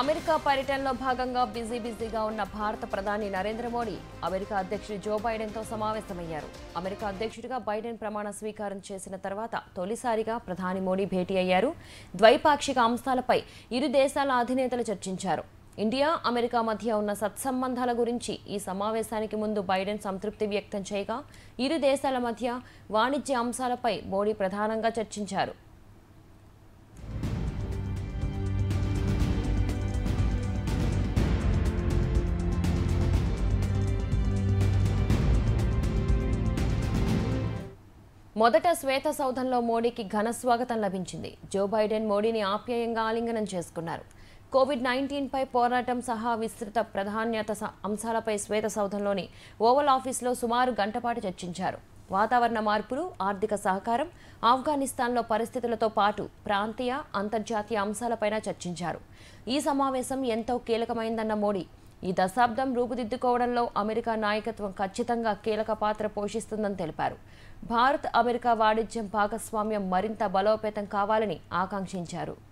America పర్యటనలో భాగంగా busy బిజీగా ఉన్న భారత ప్రధాని నరేంద్ర మోడీ అమెరికా అధ్యక్షుడు జో బైడెన్తో సమావేశమయ్యారు. అమెరికా అధ్యక్షుడిగా బైడెన్ ప్రమాణ స్వీకారం చేసిన తర్వాత తొలిసారిగా ప్రధాని మోడీ భేటీ అయ్యారు. ద్వైపాక్షిక అంశాలపై ఇరు దేశాల అధినేతలు చర్చించారు. ఇండియా అమెరికా మధ్య ఉన్న సత్సంబంధాల గురించి ఈ సమావేశానికి ముందు బైడెన్ సంతృప్తి వ్యక్తం చేయగా ఇరు దేశాల మధ్య వాణిజ్య అంశాలపై మోడీ ప్రధానంగా చర్చించారు. మొదట శ్వేత సౌధంలో మోడీకి ఘన స్వాగతం లభించింది. జో బైడెన్ మోడీని ఆప్యాయంగా ఆలింగనం చేసుకున్నారు. కోవిడ్ నైన్టీన్పై పోరాటం సహా విస్తృత ప్రాధాన్యత స- అంశాలపై శ్వేత సౌధంలోని ఓవల్ ఆఫీస్లో సుమారు గంటపాటు చర్చించారు. వాతావరణ మార్పులు ఆర్థిక సహకారం ఆఫ్ఘనిస్తాన్లో పరిస్థితులతో పాటు ప్రాంతీయ అంతర్జాతీయ అంశాలపైన చర్చించారు. ఈ సమావేశం ఎంతో కీలకమైందన్న మోడీ ఈ దశాబ్దం రూపుదిద్దుకోవడంలో అమెరికా నాయకత్వం ఖచ్చితంగా కీలక పాత్ర పోషిస్తుందని తెలిపారు. భారత్ అమెరికా వాణిజ్యం భాగస్వామ్యం మరింత బలోపేతం కావాలని ఆకాంక్షించారు.